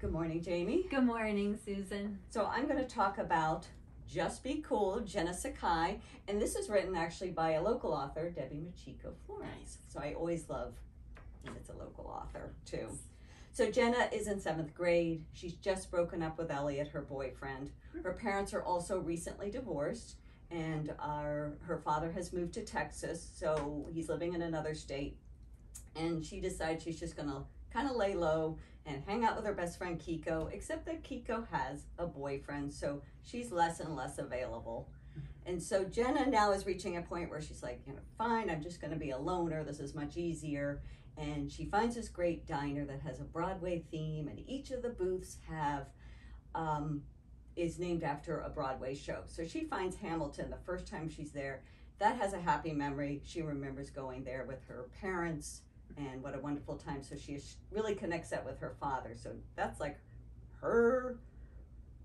Good morning, Jamie. Good morning, Susan. So I'm going to talk about Just Be Cool, Jenna Sakai, and this is written actually by a local author, Debbi Michiko Florence. So I always love when it's a local author too. So Jenna is in seventh grade. She's just broken up with Elliot, her boyfriend. Hmm. Her parents are also recently divorced, and our her father has moved to Texas, so he's living in another state. And she decides she's just gonna kind of lay low and hang out with her best friend Kiko, except that Kiko has a boyfriend, so she's less and less available. And so Jenna now is reaching a point where she's like, you know, fine, I'm just going to be a loner. This is much easier. And she finds this great diner that has a Broadway theme, and each of the booths have um, is named after a Broadway show. So she finds Hamilton the first time she's there. That has a happy memory. She remembers going there with her parents and what a wonderful time. So she really connects that with her father. So that's like her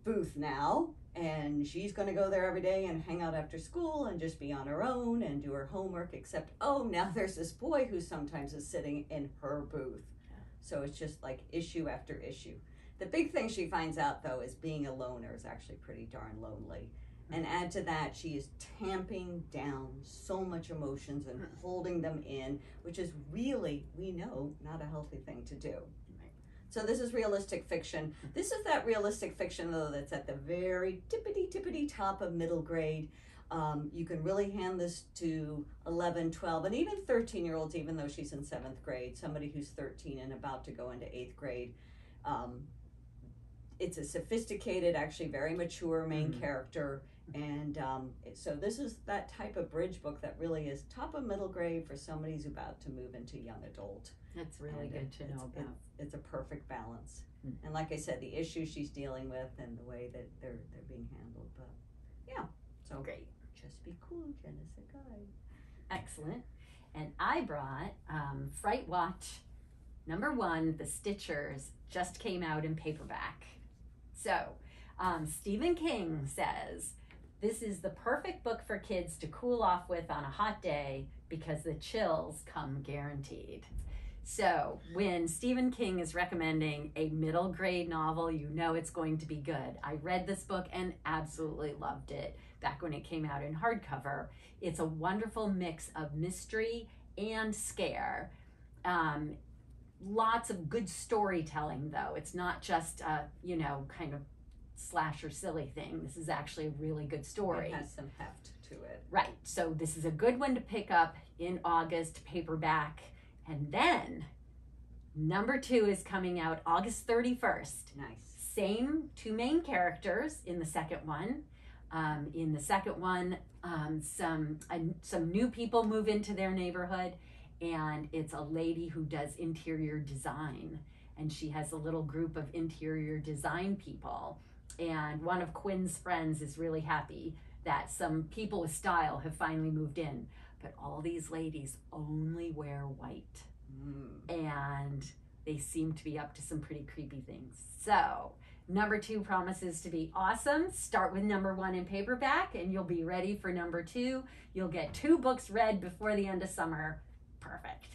booth now. And she's going to go there every day and hang out after school and just be on her own and do her homework. Except, oh, now there's this boy who sometimes is sitting in her booth. So it's just like issue after issue. The big thing she finds out though is being a loner is actually pretty darn lonely. And add to that, she is tamping down so much emotions and holding them in, which is really, we know, not a healthy thing to do. So this is realistic fiction. This is that realistic fiction though that's at the very tippity tippity top of middle grade. Um, you can really hand this to 11, 12, and even 13 year olds, even though she's in seventh grade, somebody who's 13 and about to go into eighth grade. Um, it's a sophisticated, actually very mature main Mhm. character. And um, so this is that type of bridge book that really is top of middle grade for somebody who's about to move into young adult. That's really And good it- to know it's- about. It's a perfect balance. Mm. And like I said, the issues she's dealing with and the way that they're they're being handled. But yeah, so Great. just be cool, Jenna Sakai. Excellent. And I brought um, Fright Watch number one, The Stitchers, just came out in paperback. So, um, Stephen King says this is the perfect book for kids to cool off with on a hot day because the chills come guaranteed. So, when Stephen King is recommending a middle grade novel, you know it's going to be good. I read this book and absolutely loved it back when it came out in hardcover. It's a wonderful mix of mystery and scare. Um, lots of good storytelling, though. It's not just you know, kind of slasher silly thing. This is actually a really good story. It has some heft to it. Right. So this is a good one to pick up in August, paperback. And then number two is coming out August 31st. Nice. Same two main characters in the second one. Um, in the second one, um, some uh, some new people move into their neighborhood, and it's a lady who does interior design, and she has a little group of interior design people. And one of Quinn's friends is really happy that some people with style have finally moved in, but all these ladies only wear white Mm. and they seem to be up to some pretty creepy things. So, number two promises to be awesome. Start with number one in paperback, and you'll be ready for number two. You'll get two books read before the end of summer. Perfect.